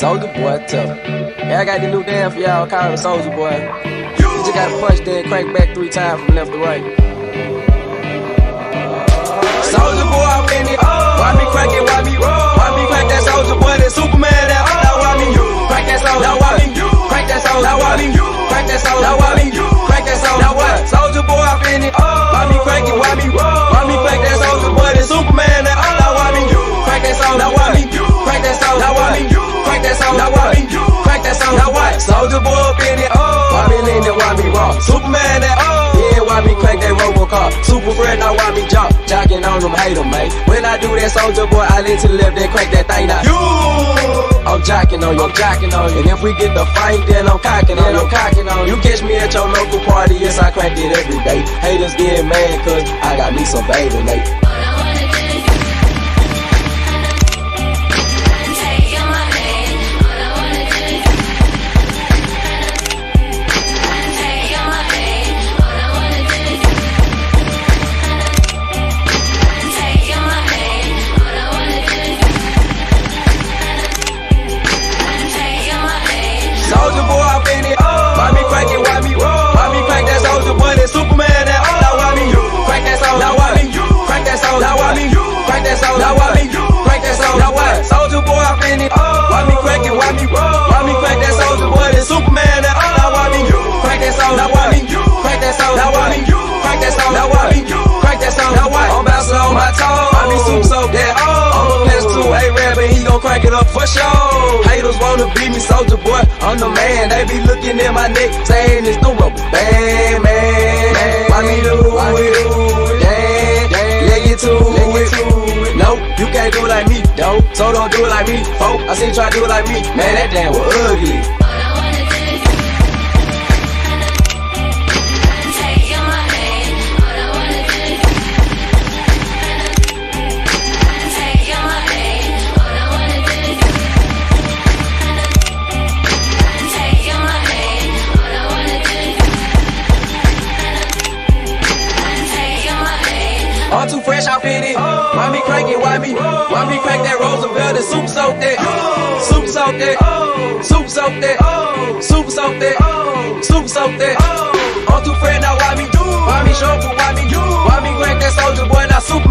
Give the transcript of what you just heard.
Soldier boy, tough. Yeah, I got the new dance for y'all, call him Soldier boy. You just gotta punch, then crank back three times from left to right. Soldier boy, I'm in it. Why me crank it? Why me roll? Why me crank that soldier boy? That Superman, that now why me crank that soldier? Now why me crank that soldier? Now why me crank that soldier? Now why me crank that soldier? Now what? Soldier boy, I'm in it. Why me crank it? Why me roll? Soldier? Now why me crank that soldier? Now what? Soldier boy, up in it. Oh. Why me lean it? Why me raw? Superman, that yeah, why me crank that Robocop? Super friend, now why me jock? Jocking on them, hate them, man. When I do that soldier boy, I lean to the left, then crank that thing out. You, I'm jocking on you, I'm jocking on you. And if we get the fight, then I'm cocking on you, I'm cocking on you. You catch me at your local party, yes, I crank it every day. Haters get mad, cause I got me some baby, Nate. Up for sure. Haters wanna beat me, soldier boy. I'm the man. They be looking at my neck, saying it's no rubber band, man. Why me do it? Damn, let get to it. No, you can't do it like me, though. So don't do it like me, folk. I see you try to do it like me. Man, that damn was ugly. I'm too fresh, I fit it. Why me crank it? Why me? Why me crank that Roosevelt and soup soak that? Soup soak that. Soup soak that. Soup soak that. Soup soak that. I'm too fresh now. Why me? Why me? Why me? Why me crank that soldier boy? Now Superman.